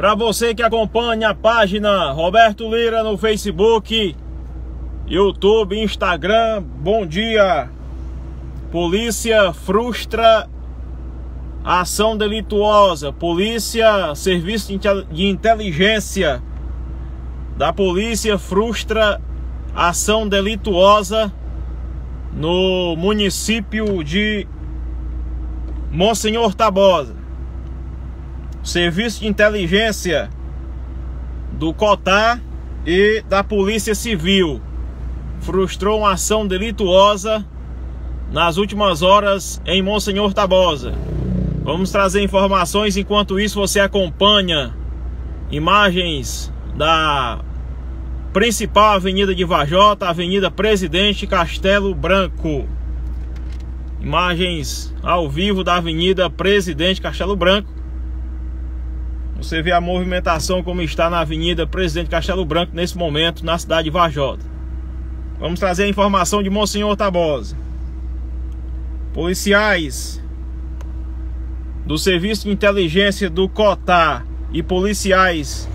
Para você que acompanha a página Roberto Lira no Facebook, YouTube, Instagram, bom dia. Polícia frustra ação delituosa. Polícia, serviço de inteligência da polícia frustra ação delituosa no município de Monsenhor Tabosa. Serviço de inteligência do COTAR e da Polícia Civil frustrou uma ação delituosa nas últimas horas em Monsenhor Tabosa. Vamos trazer informações enquanto isso você acompanha imagens da principal avenida de Vajota, Avenida Presidente Castelo Branco. Imagens ao vivo da Avenida Presidente Castelo Branco. Você vê a movimentação como está na Avenida Presidente Castelo Branco nesse momento na cidade de Vajota. Vamos trazer a informação de Monsenhor Tabosa. Policiais do Serviço de Inteligência do COTAR e policiais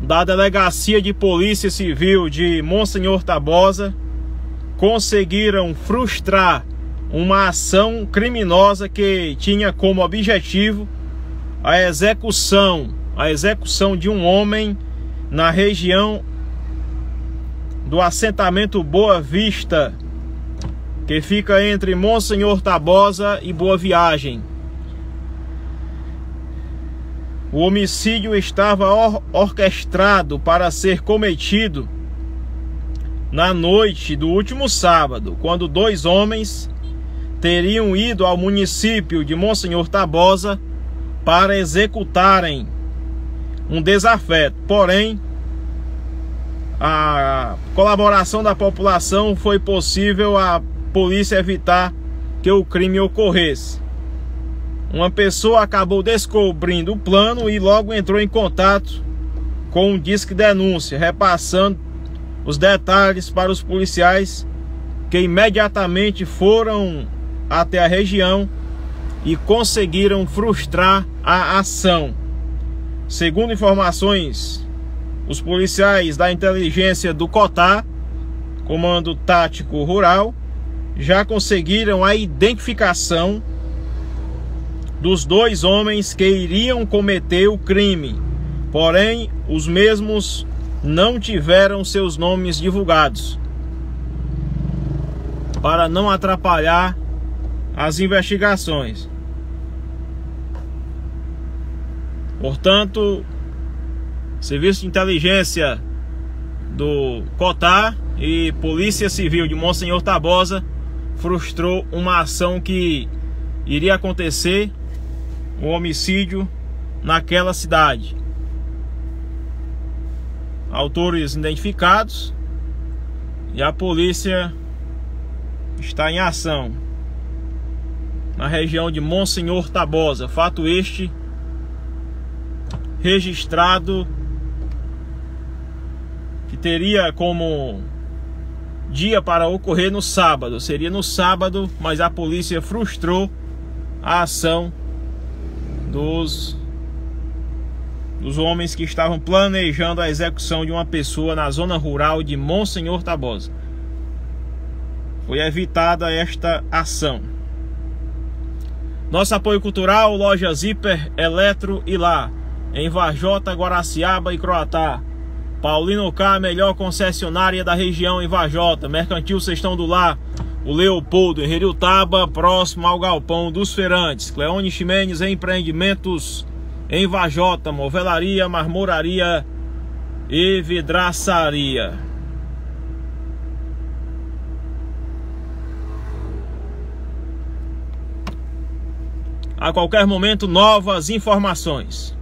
da Delegacia de Polícia Civil de Monsenhor Tabosa conseguiram frustrar uma ação criminosa que tinha como objetivo a execução, a execução de um homem na região do assentamento Boa Vista, que fica entre Monsenhor Tabosa e Boa Viagem. O homicídio estava or orquestrado para ser cometido na noite do último sábado, quando dois homens teriam ido ao município de Monsenhor Tabosa para executarem um desafeto. Porém, a colaboração da população foi possível a polícia evitar que o crime ocorresse. Uma pessoa acabou descobrindo o plano e logo entrou em contato com um disque denúncia, repassando os detalhes para os policiais que imediatamente foram até a região e conseguiram frustrar a ação. Segundo informações, os policiais da inteligência do COTAR, Comando Tático Rural, já conseguiram a identificação dos dois homens que iriam cometer o crime, porém os mesmos não tiveram seus nomes divulgados para não atrapalhar as investigações. Portanto, Serviço de Inteligência do COTAR e Polícia Civil de Monsenhor Tabosa frustrou uma ação que iria acontecer um homicídio naquela cidade. Autores identificados e a polícia está em ação na região de Monsenhor Tabosa. Fato este registrado que teria como dia para ocorrer no sábado. Seria no sábado, mas a polícia frustrou a ação dos dos homens que estavam planejando a execução de uma pessoa na zona rural de Monsenhor Tabosa. Foi evitada esta ação. Nosso apoio cultural, loja Zipper, Eletro e Lá, em Vajota, Guaraciaba e Croatá. Paulino K, melhor concessionária da região em Vajota. Mercantil Sextão do Lar, o Leopoldo, em Heriutaba, próximo ao Galpão dos Feirantes. Cleone Ximenes, empreendimentos em Vajota, movelaria, marmoraria e vidraçaria. A qualquer momento, novas informações.